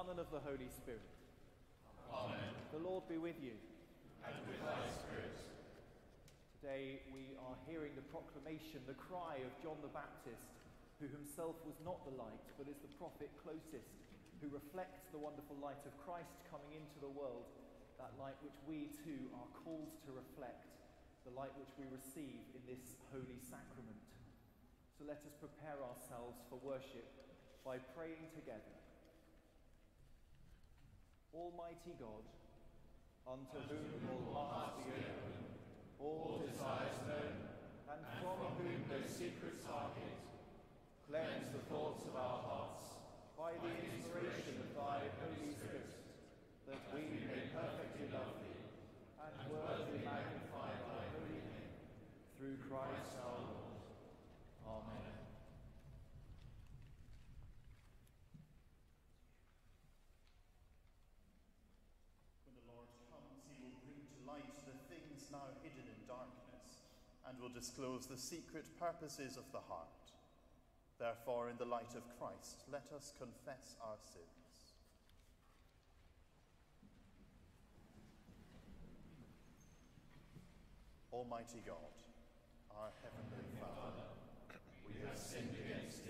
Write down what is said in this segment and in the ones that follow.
Son, and of the Holy Spirit. Amen. The Lord be with you. And with thy spirit. Today we are hearing the proclamation, the cry of John the Baptist, who himself was not the light, but is the prophet closest, who reflects the wonderful light of Christ coming into the world, that light which we too are called to reflect, the light which we receive in this holy sacrament. So let us prepare ourselves for worship by praying together. Almighty God, unto whom all hearts be open, all desires known, and from whom no secrets are hid, cleanse the thoughts of our hearts by the inspiration of thy Holy Spirit, that we may perfectly love thee and worthily magnify thy holy name, through Christ our Lord. Amen. When the Lord comes, he will bring to light the things now hidden in darkness and will disclose the secret purposes of the heart. Therefore, in the light of Christ, let us confess our sins. Almighty God, our heavenly Father, We have sinned against thee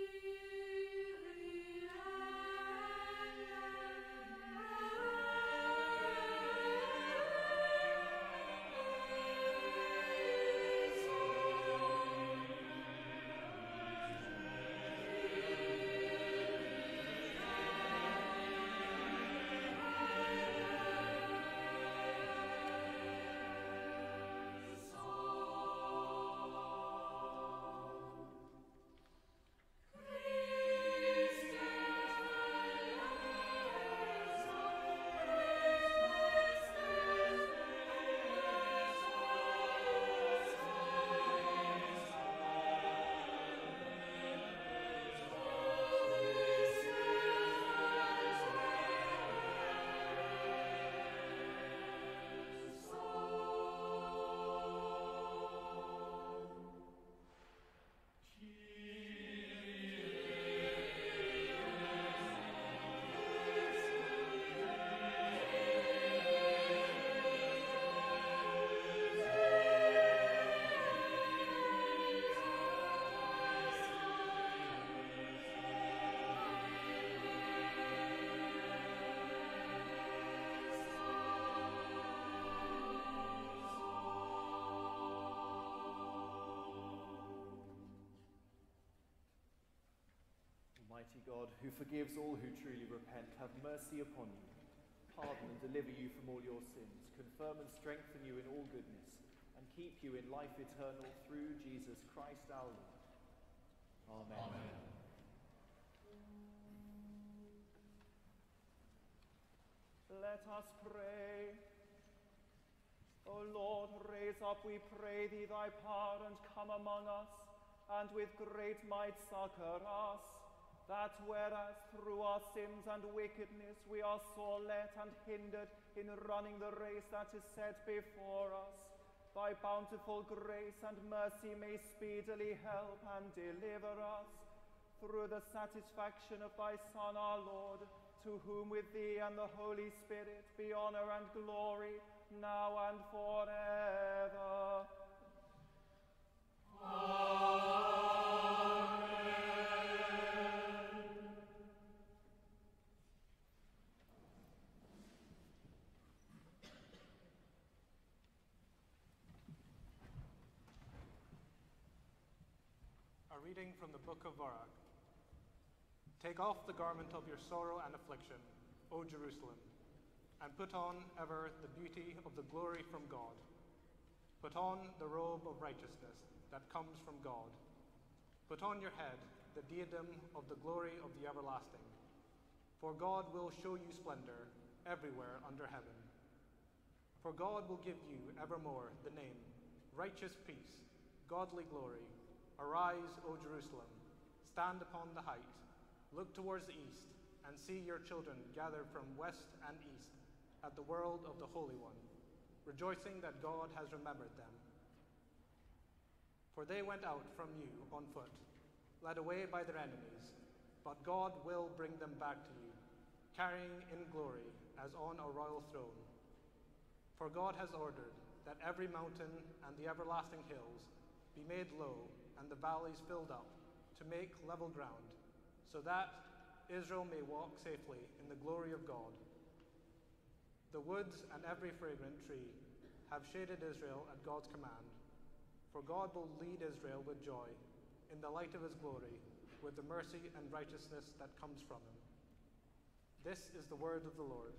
Almighty God, who forgives all who truly repent, have mercy upon you, pardon and deliver you from all your sins, confirm and strengthen you in all goodness, and keep you in life eternal through Jesus Christ our Lord. Amen. Amen. Let us pray. O Lord, raise up, we pray thee, thy power, and come among us, and with great might succor us, that whereas through our sins and wickedness we are sore let and hindered in running the race that is set before us, thy bountiful grace and mercy may speedily help and deliver us. Through the satisfaction of thy Son, our Lord, to whom with thee and the Holy Spirit be honor and glory, now and forever. A reading from the book of Baruch. Take off the garment of your sorrow and affliction, O Jerusalem, and put on ever the beauty of the glory from God. Put on the robe of righteousness that comes from God. Put on your head the diadem of the glory of the everlasting. For God will show you splendor everywhere under heaven. For God will give you evermore the name righteous peace, godly glory. Arise, O Jerusalem, stand upon the height, look towards the east, and see your children gathered from west and east at the world of the Holy One, rejoicing that God has remembered them. For they went out from you on foot, led away by their enemies, but God will bring them back to you, carrying in glory as on a royal throne. For God has ordered that every mountain and the everlasting hills be made low and the valleys filled up to make level ground, so that Israel may walk safely in the glory of God. The woods and every fragrant tree have shaded Israel at God's command. For God will lead Israel with joy in the light of his glory, with the mercy and righteousness that comes from him. This is the word of the Lord.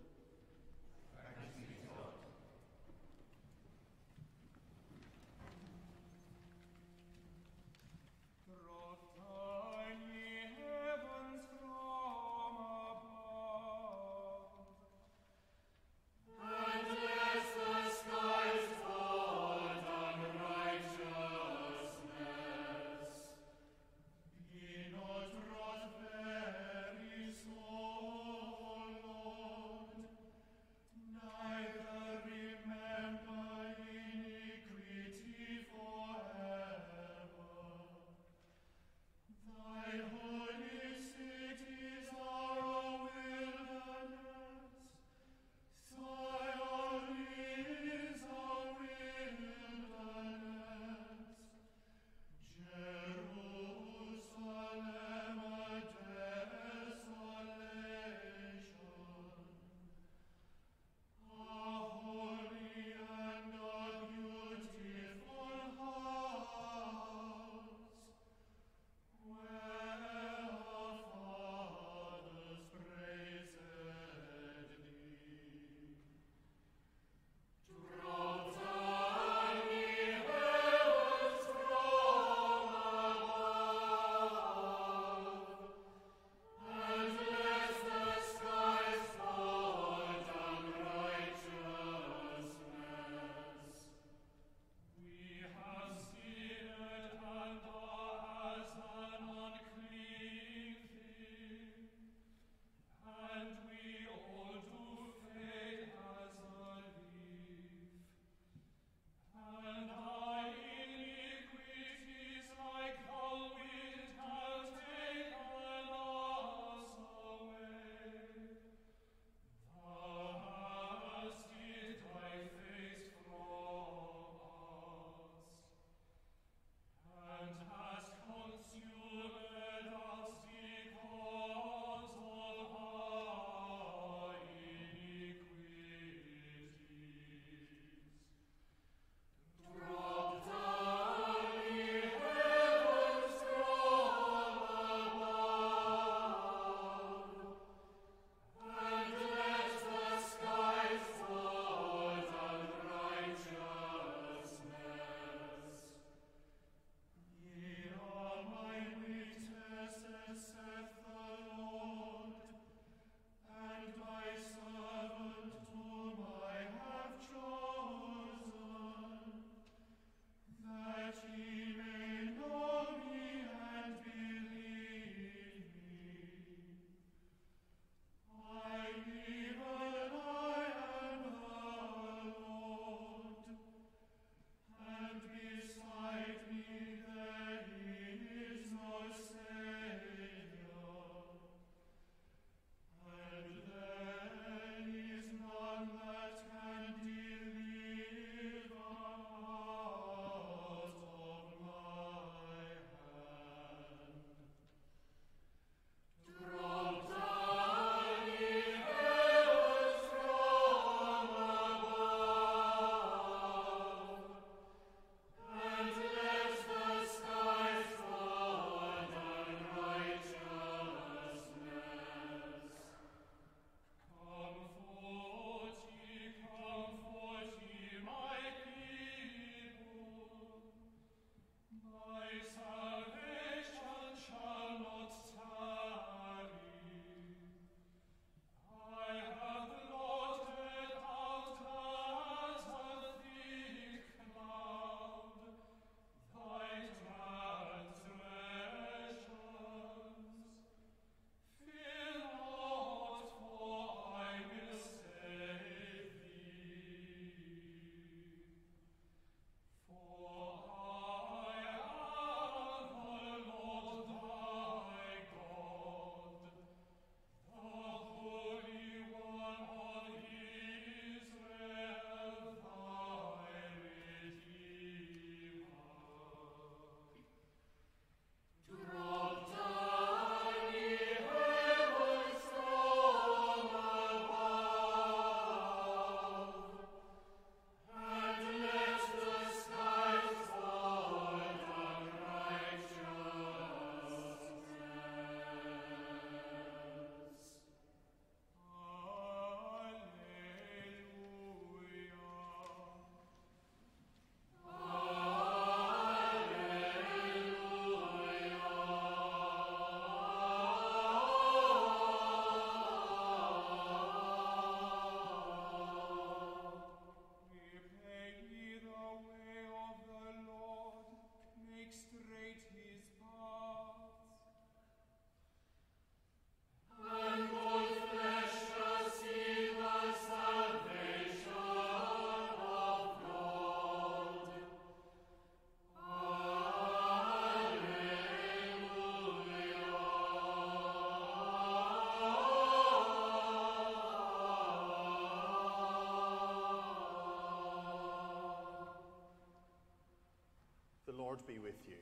Lord be with you.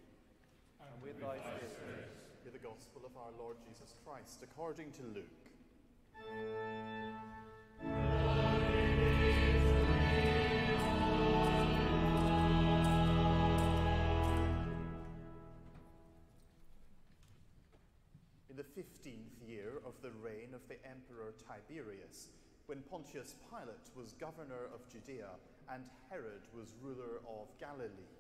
And with thy spirit. Hear the gospel of our Lord Jesus Christ according to Luke. In the fifteenth year of the reign of the Emperor Tiberius, when Pontius Pilate was governor of Judea and Herod was ruler of Galilee, and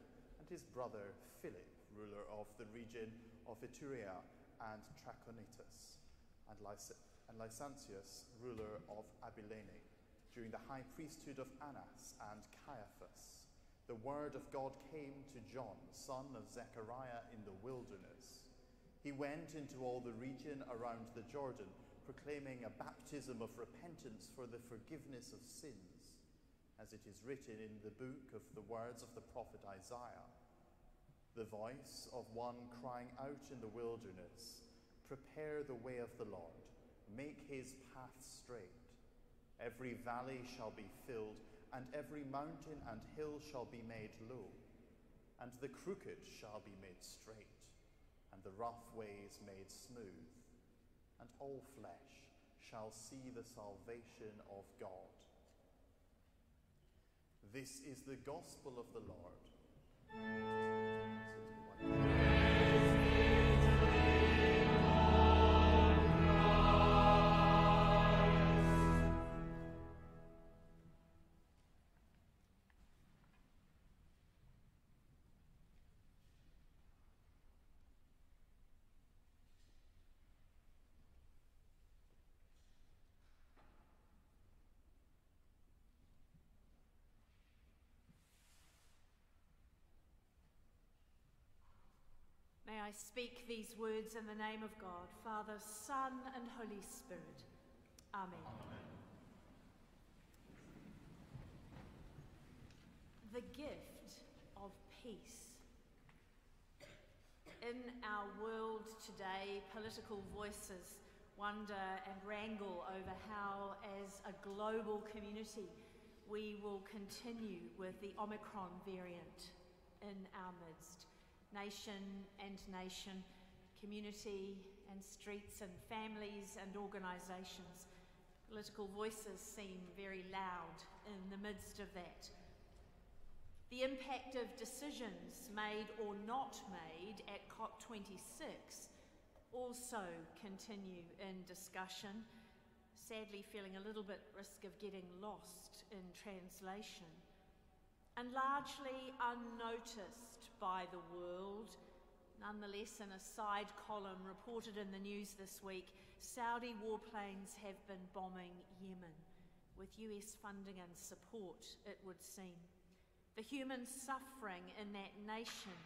his brother Philip, ruler of the region of Iturea and Trachonitis, and, Lysa- and Lysantius, ruler of Abilene, during the high priesthood of Annas and Caiaphas, the word of God came to John, son of Zechariah, in the wilderness. He went into all the region around the Jordan, proclaiming a baptism of repentance for the forgiveness of sins, as it is written in the book of the words of the prophet Isaiah. The voice of one crying out in the wilderness, Prepare the way of the Lord, make his path straight. Every valley shall be filled, and every mountain and hill shall be made low, and the crooked shall be made straight, and the rough ways made smooth, and all flesh shall see the salvation of God. This is the gospel of the Lord. Thank you. May I speak these words in the name of God, Father, Son, and Holy Spirit. Amen. The gift of peace. In our world today, political voices wonder and wrangle over how, as a global community, we will continue with the Omicron variant in our midst nation and nation, community and streets and families and organisations. Political voices seem very loud in the midst of that. The impact of decisions made or not made at COP26 also continue in discussion, sadly feeling a little bit risk of getting lost in translation. And largely unnoticed by the world, nonetheless, in a side column reported in the news this week, Saudi warplanes have been bombing Yemen with US funding and support, it would seem. The human suffering in that nation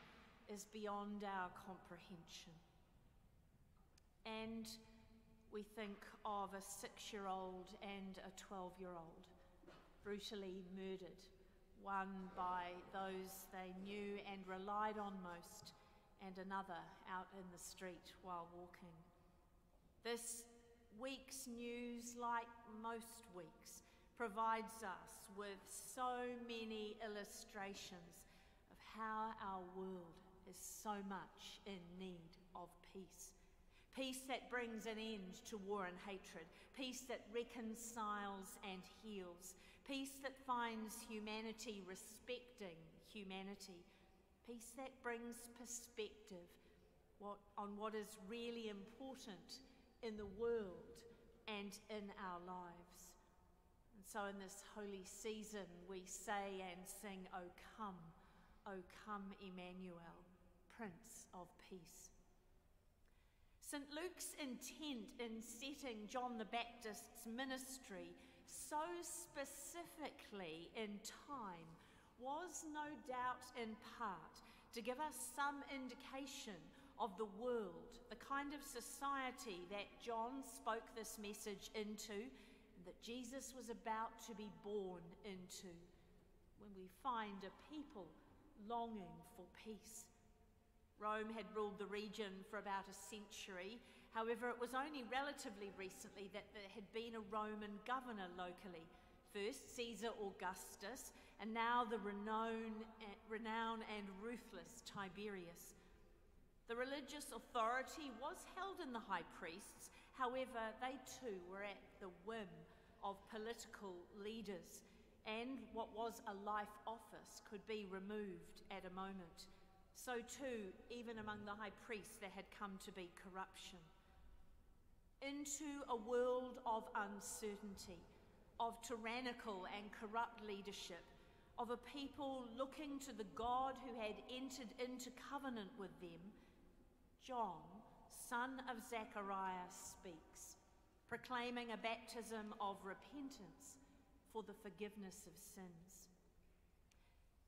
is beyond our comprehension. And we think of a six year old and a 12 year old brutally murdered, one by those they knew and relied on most, and another out in the street while walking. This week's news, like most weeks, provides us with so many illustrations of how our world is so much in need of peace. Peace that brings an end to war and hatred, peace that reconciles and heals, peace that finds humanity respecting humanity, peace that brings perspective what, on what is really important in the world and in our lives. And so, in this holy season, we say and sing, O come, O come, Emmanuel, Prince of Peace. St. Luke's intent in setting John the Baptist's ministry so specifically in time was no doubt in part to give us some indication of the world, the kind of society that John spoke this message into, that Jesus was about to be born into. When we find a people longing for peace. Rome had ruled the region for about a century. However, it was only relatively recently that there had been a Roman governor locally. First, Caesar Augustus, and now the renown, eh, renown and ruthless Tiberius. The religious authority was held in the high priests, however, they too were at the whim of political leaders, and what was a life office could be removed at a moment. So, too, even among the high priests, there had come to be corruption. Into a world of uncertainty, of tyrannical and corrupt leadership, of a people looking to the God who had entered into covenant with them, John, son of Zechariah, speaks, proclaiming a baptism of repentance for the forgiveness of sins.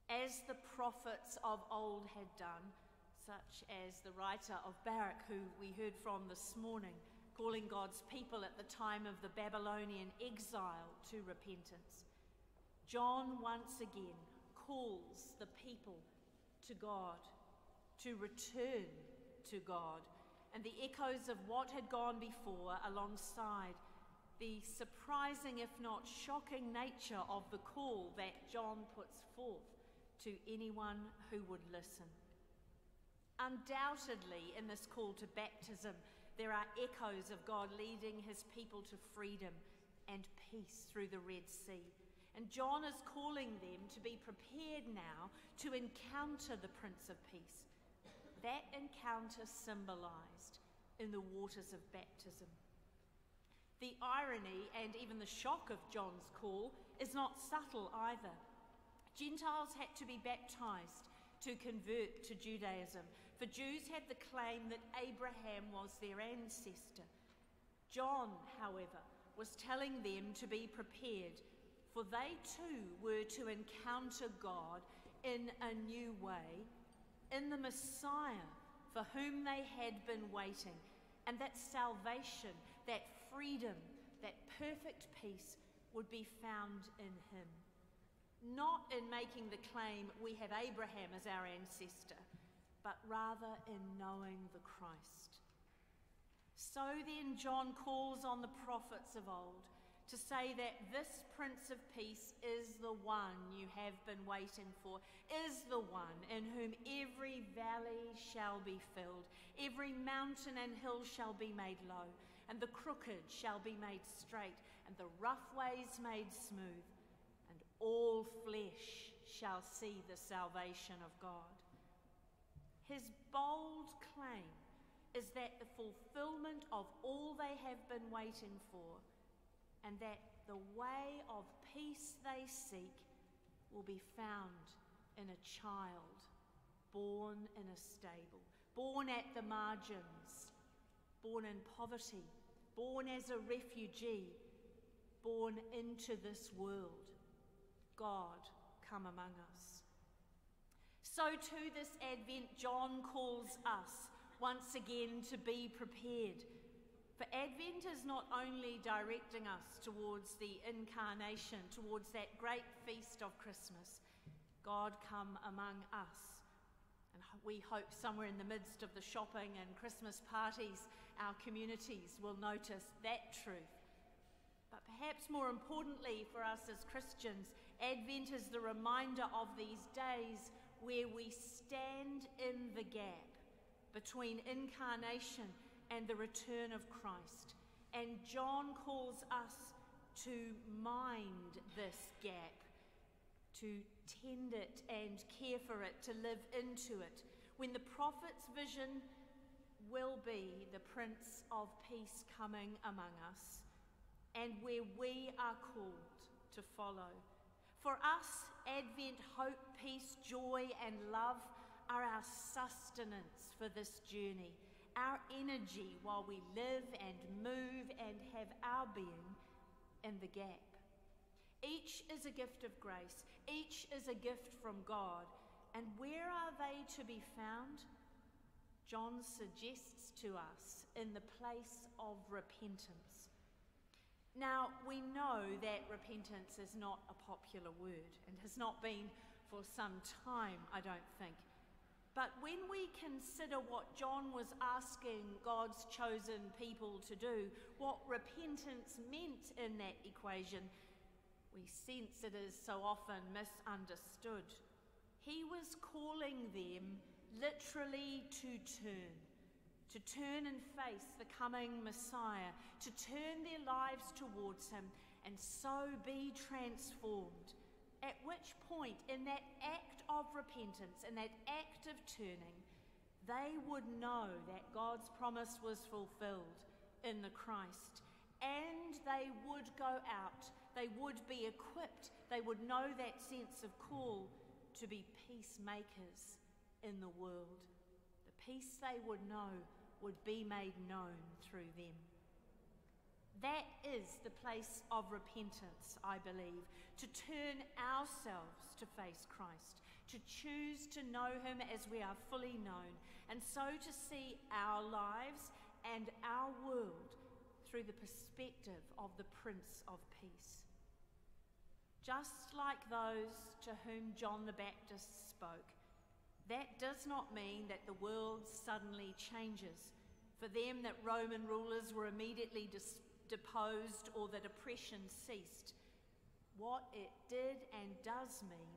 As the prophets of old had done, such as the writer of Baruch, who we heard from this morning, calling God's people at the time of the Babylonian exile to repentance. John once again calls the people to God, to return to God, and the echoes of what had gone before alongside the surprising, if not shocking, nature of the call that John puts forth to anyone who would listen. Undoubtedly, in this call to baptism, there are echoes of God leading his people to freedom and peace through the Red Sea. And John is calling them to be prepared now to encounter the Prince of Peace. That encounter symbolized in the waters of baptism. The irony and even the shock of John's call is not subtle either. Gentiles had to be baptized to convert to Judaism, for Jews had the claim that Abraham was their ancestor. John, however, was telling them to be prepared for they too were to encounter God in a new way, in the Messiah for whom they had been waiting, and that salvation, that freedom, that perfect peace would be found in Him. Not in making the claim we have Abraham as our ancestor, but rather in knowing the Christ. So then, John calls on the prophets of old to say that this Prince of Peace is the one you have been waiting for, is the one in whom every valley shall be filled, every mountain and hill shall be made low, and the crooked shall be made straight, and the rough ways made smooth, and all flesh shall see the salvation of God. His bold claim is that the fulfillment of all they have been waiting for and that the way of peace they seek will be found in a child born in a stable, born at the margins, born in poverty, born as a refugee, born into this world. God, come among us. So, to this Advent, John calls us once again to be prepared for Advent is not only directing us towards the incarnation, towards that great feast of Christmas, God come among us. And we hope somewhere in the midst of the shopping and Christmas parties, our communities will notice that truth. But perhaps more importantly for us as Christians, Advent is the reminder of these days where we stand in the gap between incarnation and the return of Christ. And John calls us to mind this gap, to tend it and care for it, to live into it. When the prophet's vision will be the Prince of Peace coming among us, and where we are called to follow. For us, Advent, hope, peace, joy, and love are our sustenance for this journey our energy while we live and move and have our being in the gap. Each is a gift of grace, each is a gift from God. And where are they to be found? John suggests to us in the place of repentance. Now, we know that repentance is not a popular word and has not been for some time, I don't think. But when we consider what John was asking God's chosen people to do, what repentance meant in that equation, We sense it is so often misunderstood. He was calling them literally to turn, to turn and face the coming Messiah, to turn their lives towards Him and so be transformed. At which point, in that act of repentance, in that act of turning, they would know that God's promise was fulfilled in the Christ and they would go out. They would be equipped. They would know that sense of call to be peacemakers in the world. The peace they would know would be made known through them. That is the place of repentance, I believe, to turn ourselves to face Christ, to choose to know Him as we are fully known, and so to see our lives and our world through the perspective of the Prince of Peace. Just like those to whom John the Baptist spoke, that does not mean that the world suddenly changes. For them, that Roman rulers were immediately dis- deposed or that oppression ceased. What it did and does mean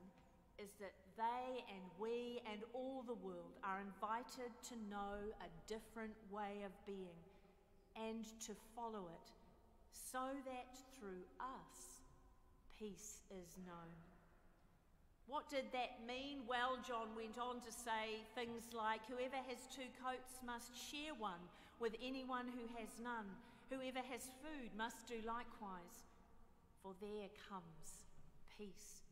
is that they and we and all the world are invited to know a different way of being and to follow it so that through us peace is known. What did that mean? Well, John went on to say things like Whoever has two coats must share one with anyone who has none. Whoever has food must do likewise, for there comes peace.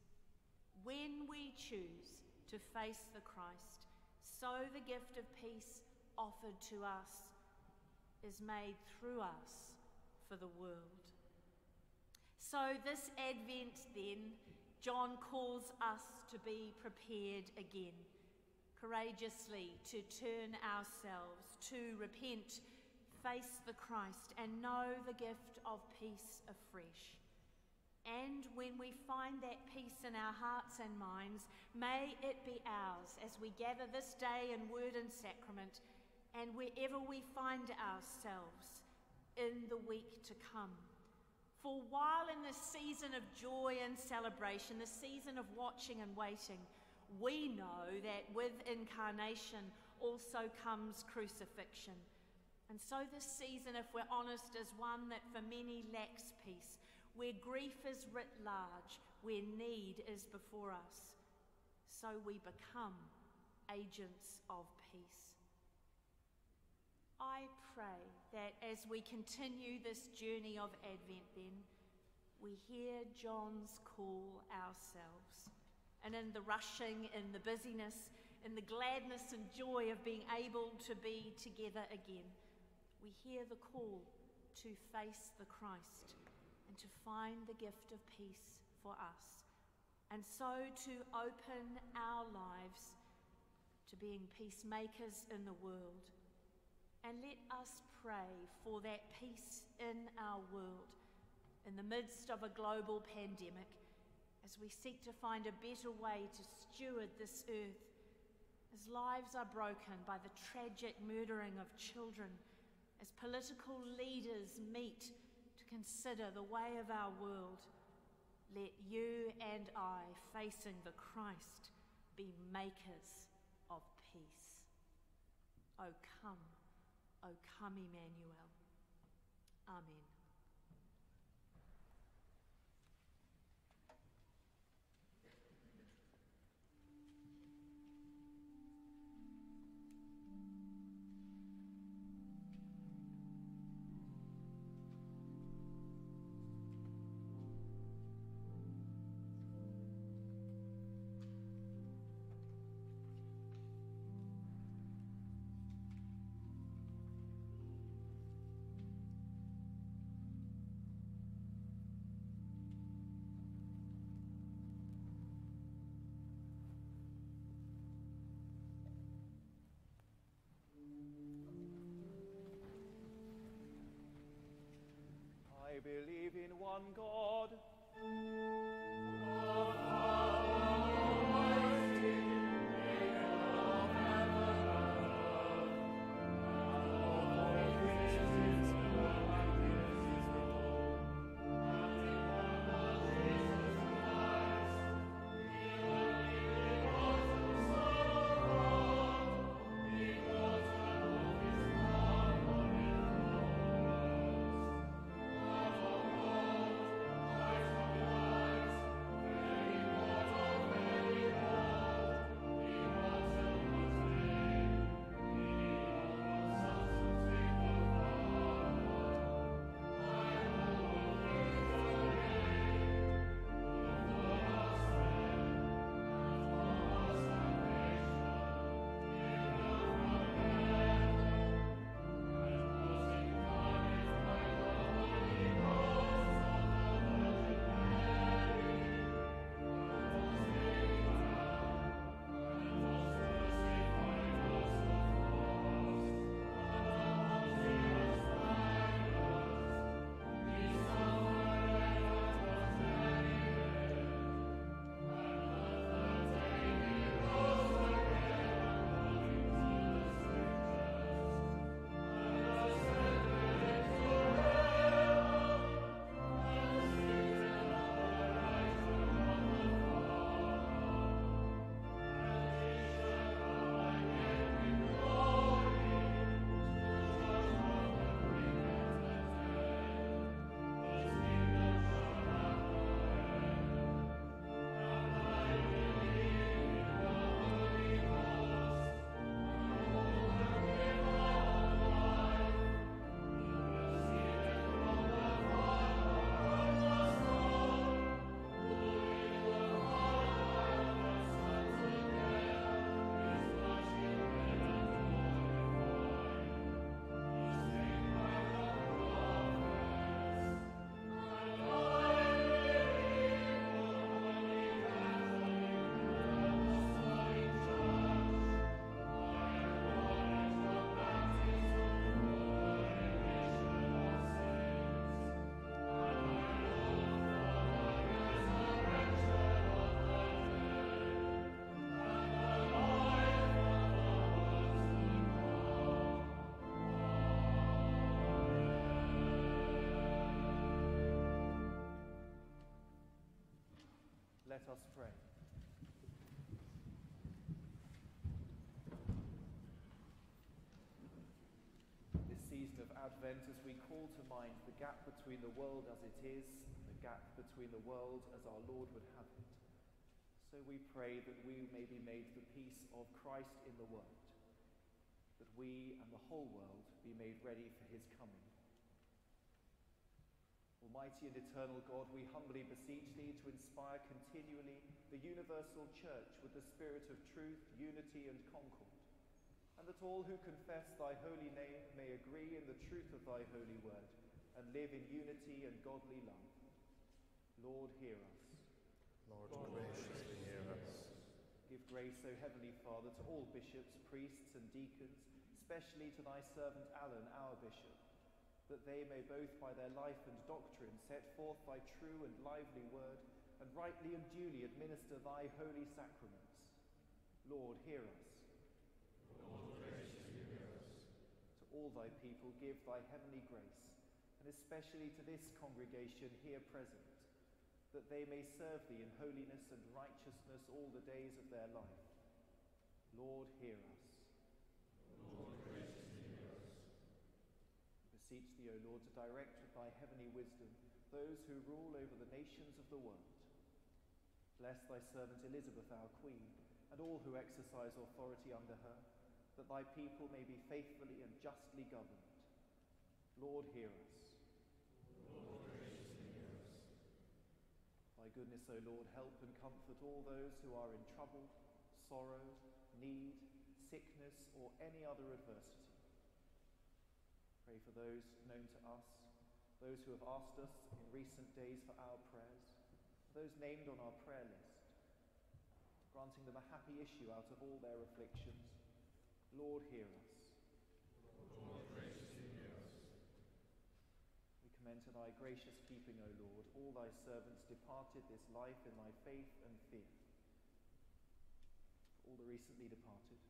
When we choose to face the Christ, so the gift of peace offered to us is made through us for the world. So, this Advent, then, John calls us to be prepared again, courageously to turn ourselves, to repent face the Christ and know the gift of peace afresh. And when we find that peace in our hearts and minds, may it be ours as we gather this day in word and sacrament and wherever we find ourselves in the week to come. For while in this season of joy and celebration, the season of watching and waiting, we know that with incarnation also comes crucifixion. And so, this season, if we're honest, is one that for many lacks peace, where grief is writ large, where need is before us. So we become agents of peace. I pray that as we continue this journey of Advent, then, we hear John's call ourselves. And in the rushing, in the busyness, in the gladness and joy of being able to be together again, we hear the call to face the Christ and to find the gift of peace for us, and so to open our lives to being peacemakers in the world. And let us pray for that peace in our world in the midst of a global pandemic as we seek to find a better way to steward this earth as lives are broken by the tragic murdering of children as political leaders meet to consider the way of our world, let you and I, facing the Christ, be makers of peace. O come, O come, Emmanuel. Amen. Believe in one God. Let us pray. This season of Advent, as we call to mind the gap between the world as it is, the gap between the world as our Lord would have it, so we pray that we may be made the peace of Christ in the world, that we and the whole world be made ready for his coming. Almighty and eternal God, we humbly beseech thee to inspire continually the universal church with the spirit of truth, unity, and concord, and that all who confess thy holy name may agree in the truth of thy holy word and live in unity and godly love. Lord, hear us. Lord, graciously hear us. Give grace, O Heavenly Father, to all bishops, priests, and deacons, especially to thy servant Alan, our bishop, that they may both by their life and doctrine set forth thy true and lively word, and rightly and duly administer thy holy sacraments. Lord, hear us. Lord, graciously hear us. To all thy people give thy heavenly grace, and especially to this congregation here present, that they may serve thee in holiness and righteousness all the days of their life. Lord, hear us. Lord, graciously hear us. Beseech thee, O Lord, to direct with thy heavenly wisdom those who rule over the nations of the world. Bless thy servant Elizabeth, our Queen, and all who exercise authority under her, that thy people may be faithfully and justly governed. Lord, hear us. Lord, hear us. Thy goodness, O Lord, help and comfort all those who are in trouble, sorrow, need, sickness, or any other adversity. Pray for those known to us, those who have asked us in recent days for our prayers, those named on our prayer list, granting them a happy issue out of all their afflictions. Lord, hear us. Lord, graciously hear us. We commend to thy gracious keeping, O Lord, all thy servants departed this life in thy faith and fear. For all the recently departed,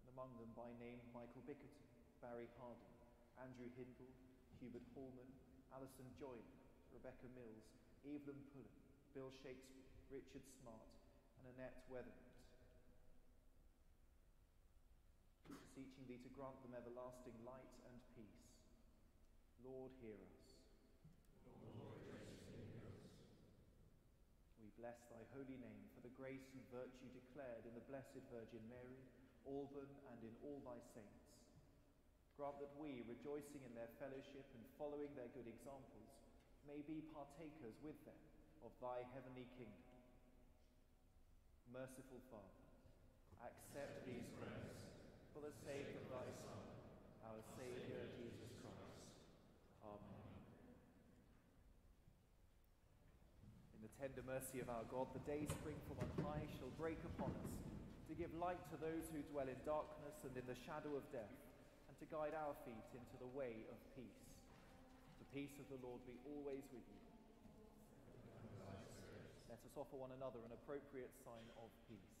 and among them by name Michael Bickerton, Barry Harding, Andrew Hindle, Hubert Hallman, Alison Joyner, Rebecca Mills, Evelyn Pullen, Bill Shakespeare, Richard Smart, and Annette Weatherett. Beseeching thee to grant them everlasting light and peace. Lord, hear us. Lord, hear us. We bless thy holy name for the grace and virtue declared in the Blessed Virgin Mary, Alban, and in all thy saints. Grant that we, rejoicing in their fellowship and following their good examples, may be partakers with them of thy heavenly kingdom. Merciful Father, accept these prayers for the sake of thy Son, our Saviour Jesus Christ. Amen. In the tender mercy of our God, the day spring from on high shall break upon us to give light to those who dwell in darkness and in the shadow of death, and to guide our feet into the way of peace. The peace of the Lord be always with you. Let us offer one another an appropriate sign of peace.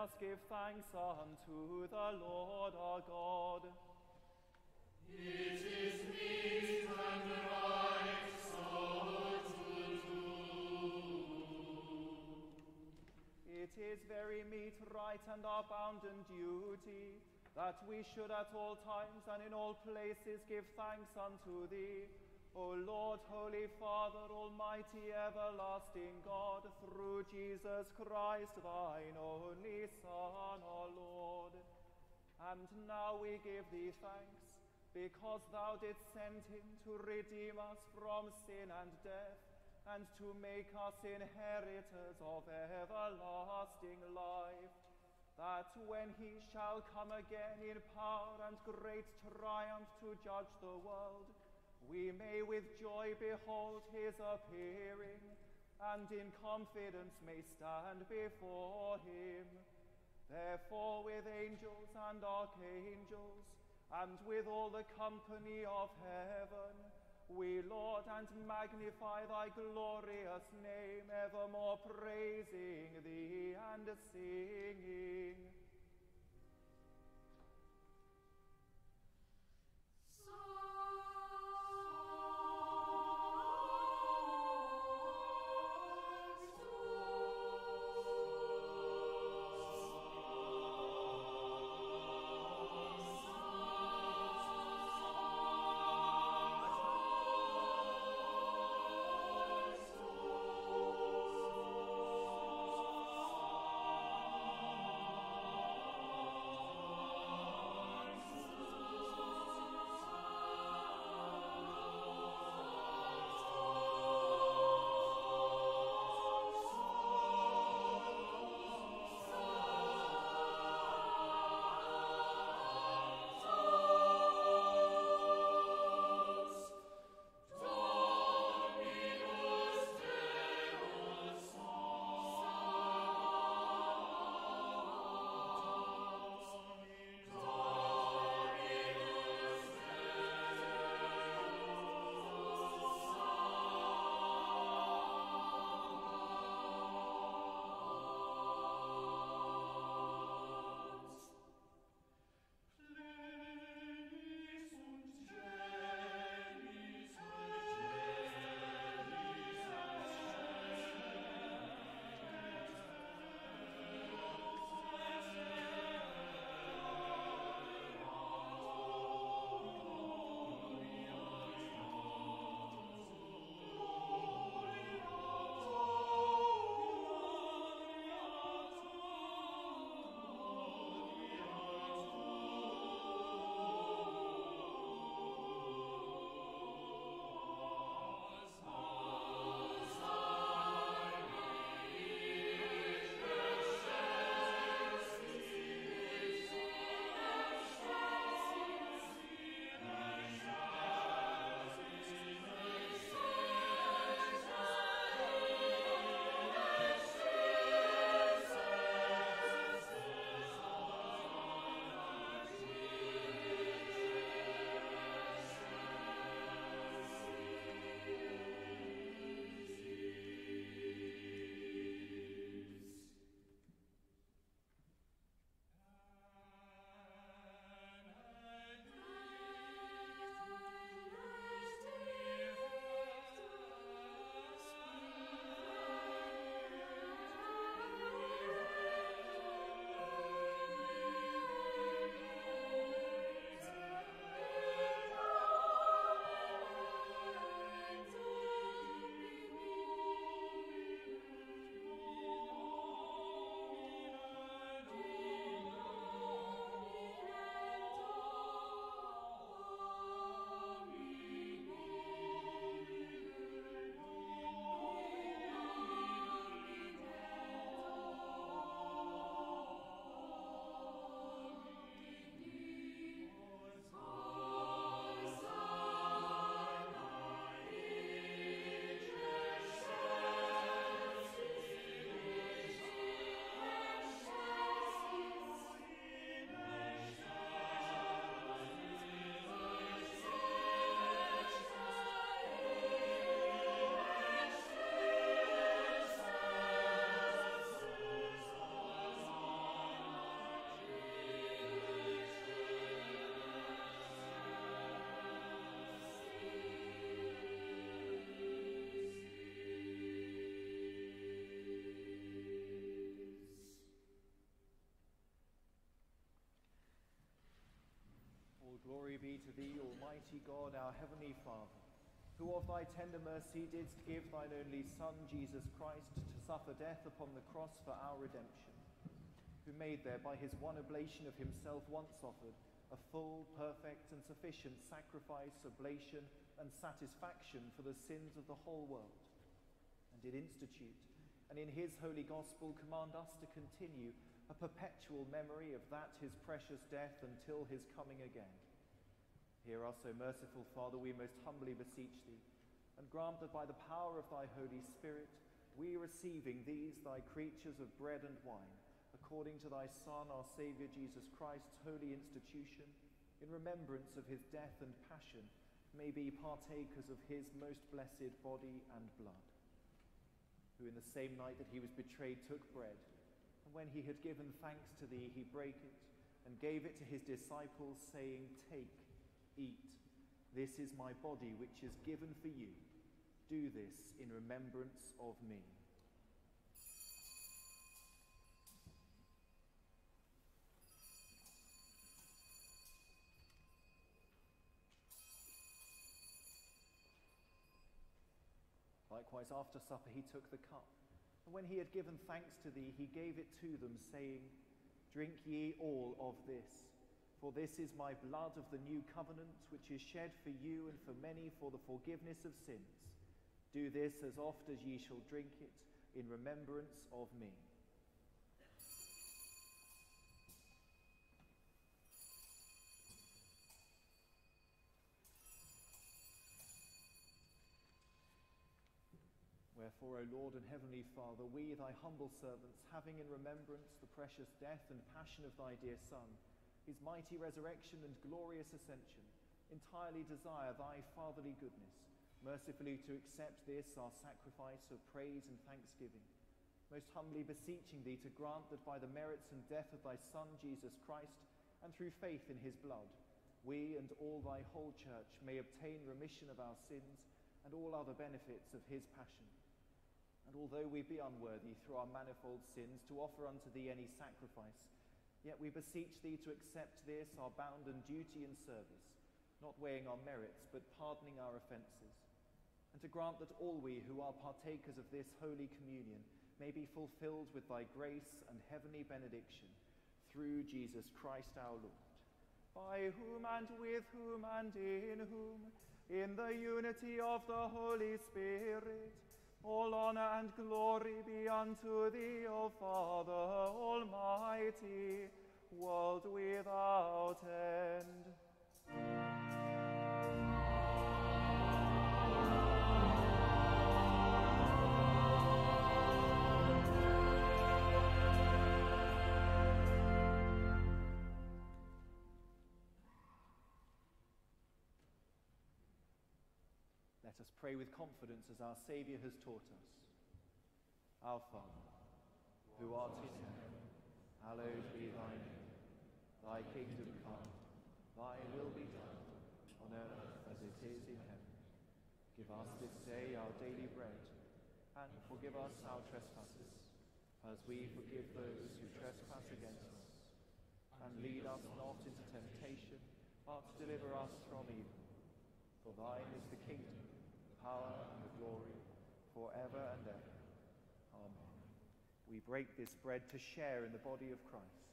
Us give thanks unto the Lord our God. It is very meet, right, and our bounden duty that we should at all times and in all places give thanks unto thee, O Lord, Holy Father, Almighty, everlasting God, through Jesus Christ, thine only Son, our Lord. And now we give thee thanks, because thou didst send him to redeem us from sin and death, and to make us inheritors of everlasting life, that when he shall come again in power and great triumph to judge the world, we may with joy behold his appearing, and in confidence may stand before him. Therefore, with angels and archangels, and with all the company of heaven, we laud and magnify thy glorious name, evermore praising thee and singing. So God, our heavenly Father, who of thy tender mercy didst give thine only Son, Jesus Christ, to suffer death upon the cross for our redemption, who made there by his one oblation of himself once offered a full, perfect, and sufficient sacrifice, oblation, and satisfaction for the sins of the whole world, and did institute, and in his holy gospel command us to continue a perpetual memory of that his precious death until his coming again. Hear us, O merciful Father, we most humbly beseech thee, and grant that by the power of thy Holy Spirit, we receiving these thy creatures of bread and wine, according to thy Son, our Saviour Jesus Christ's holy institution, in remembrance of his death and passion, may be partakers of his most blessed body and blood. Who in the same night that he was betrayed took bread, and when he had given thanks to thee, he brake it and gave it to his disciples, saying, Take, eat. This is my body, which is given for you. Do this in remembrance of me. Likewise, after supper, he took the cup. And when he had given thanks to thee, he gave it to them, saying, Drink ye all of this. For this is my blood of the new covenant, which is shed for you and for many for the forgiveness of sins. Do this as oft as ye shall drink it in remembrance of me. Wherefore, O Lord and Heavenly Father, we, thy humble servants, having in remembrance the precious death and passion of thy dear Son, his mighty resurrection and glorious ascension, entirely desire thy fatherly goodness, mercifully to accept this our sacrifice of praise and thanksgiving, most humbly beseeching thee to grant that by the merits and death of thy Son, Jesus Christ, and through faith in his blood, we and all thy whole church may obtain remission of our sins and all other benefits of his passion. And although we be unworthy through our manifold sins to offer unto thee any sacrifice, yet we beseech thee to accept this our bounden duty and service, not weighing our merits, but pardoning our offences, and to grant that all we who are partakers of this holy communion may be fulfilled with thy grace and heavenly benediction, through Jesus Christ our Lord. By whom and with whom and in whom, in the unity of the Holy Spirit, all honor and glory be unto thee, O Father Almighty, world without end. Let us pray with confidence as our Saviour has taught us. Our Father, who art in heaven, hallowed be thy name. Thy kingdom come, thy will be done, on earth as it is in heaven. Give us this day our daily bread, and forgive us our trespasses, as we forgive those who trespass against us. And lead us not into temptation, but deliver us from evil. For thine is the kingdom, power, and the glory, forever and ever. Amen. We break this bread to share in the body of Christ.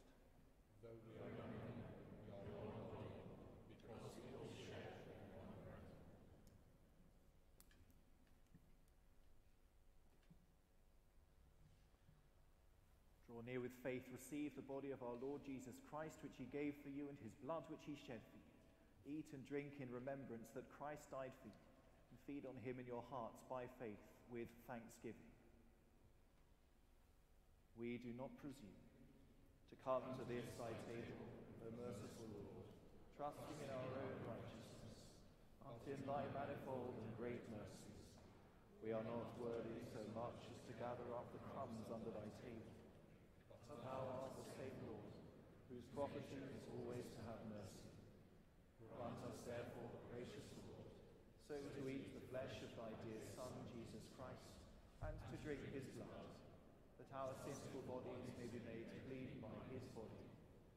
Though we are we are one body, because we all share in one bread. Draw near with faith, receive the body of our Lord Jesus Christ, which he gave for you, and his blood, which he shed for you. Eat and drink in remembrance that Christ died for you, feed on him in your hearts by faith with thanksgiving. We do not presume to come to this thy table, O merciful Lord, trusting in our own righteousness, but in thy manifold and great mercies. We are not worthy so much as to gather up the crumbs under thy table. But thou art the same Lord, whose property is always to have mercy. Grant us therefore, gracious Lord, so to eat flesh of thy dear Son, Jesus Christ, and to drink his blood, that our sinful bodies may be made clean by his body,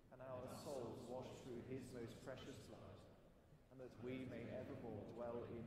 and our souls washed through his most precious blood, and that we may evermore dwell in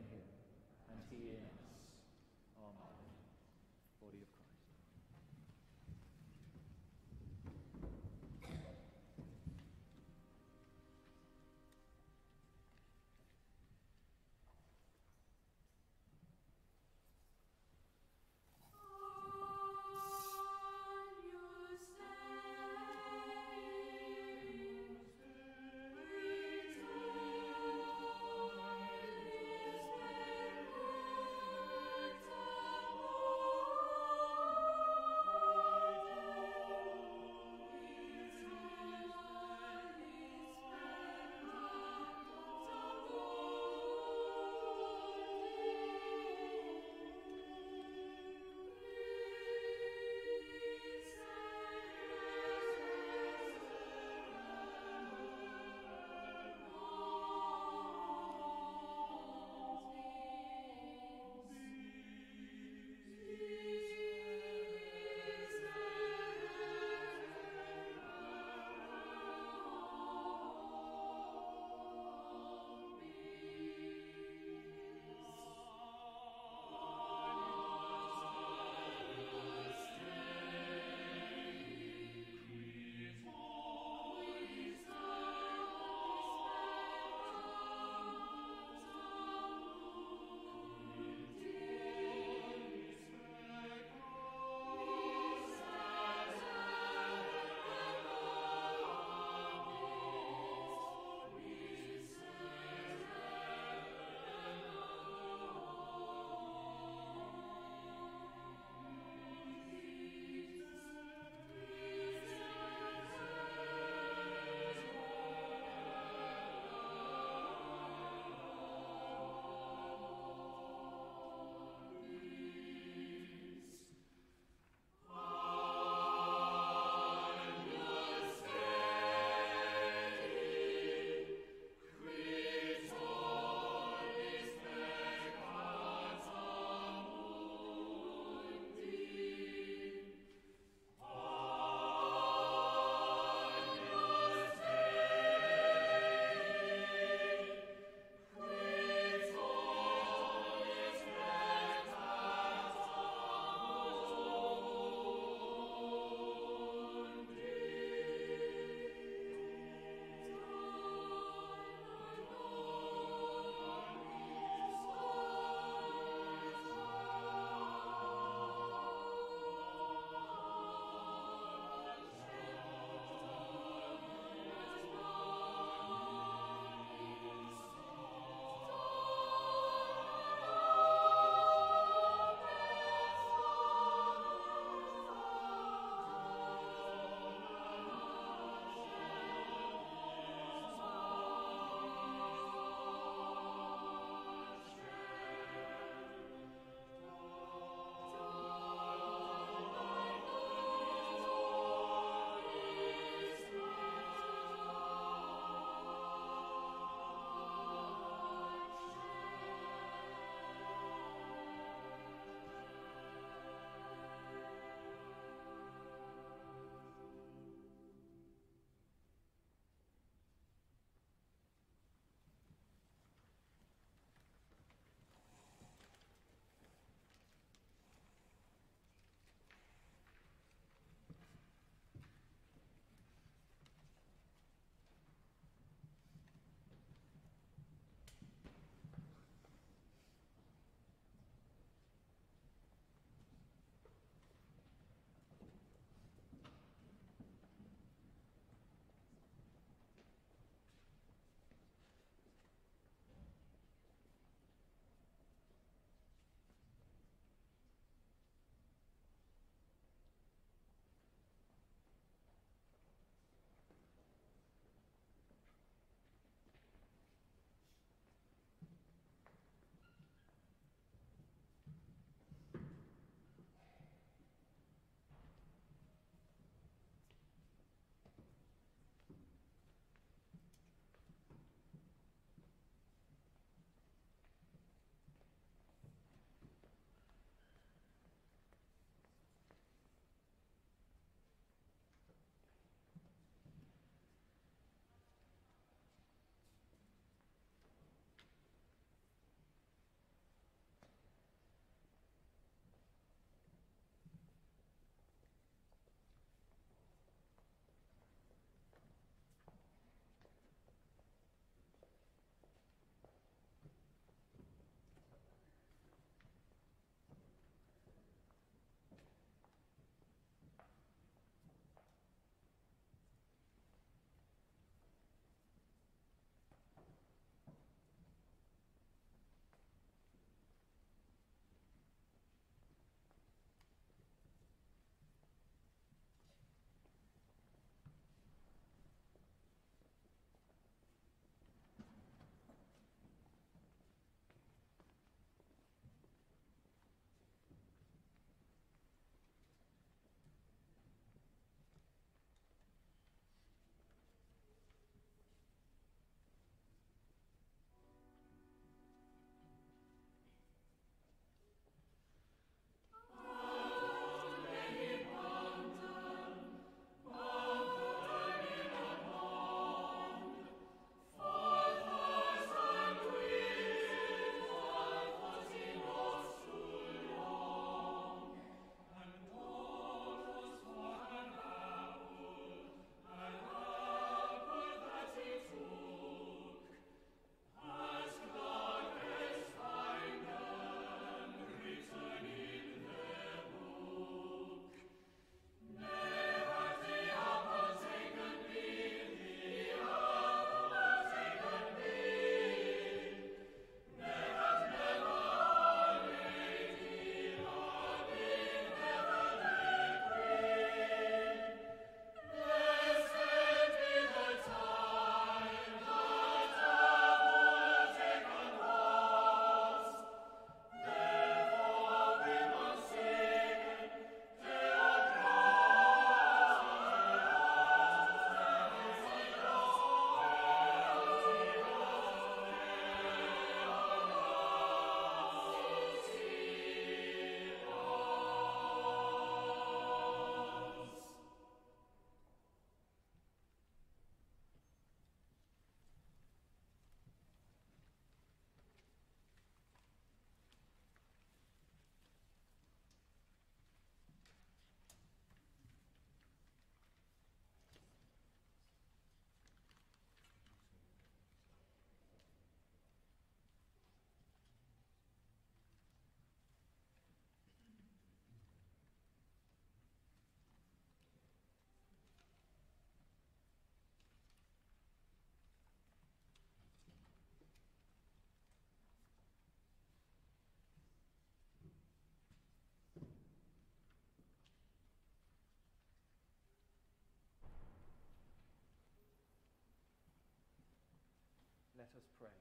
Let us pray.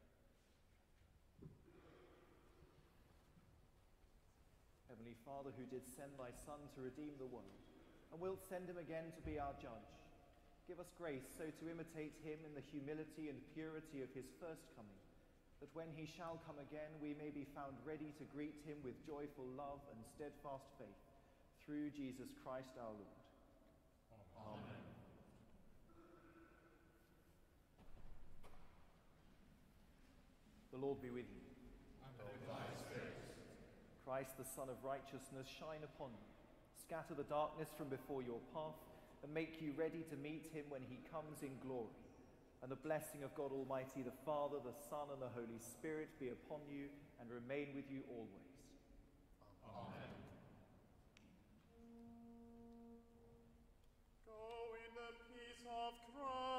Heavenly Father, who did send thy Son to redeem the world, and wilt send him again to be our judge, give us grace so to imitate him in the humility and purity of his first coming, that when he shall come again, we may be found ready to greet him with joyful love and steadfast faith, through Jesus Christ our Lord. Amen. The Lord be with you. And with thy spirit. Christ, the Sun of righteousness, shine upon you, scatter the darkness from before your path, and make you ready to meet him when he comes in glory. And the blessing of God Almighty, the Father, the Son, and the Holy Spirit be upon you and remain with you always. Amen. Go in the peace of Christ.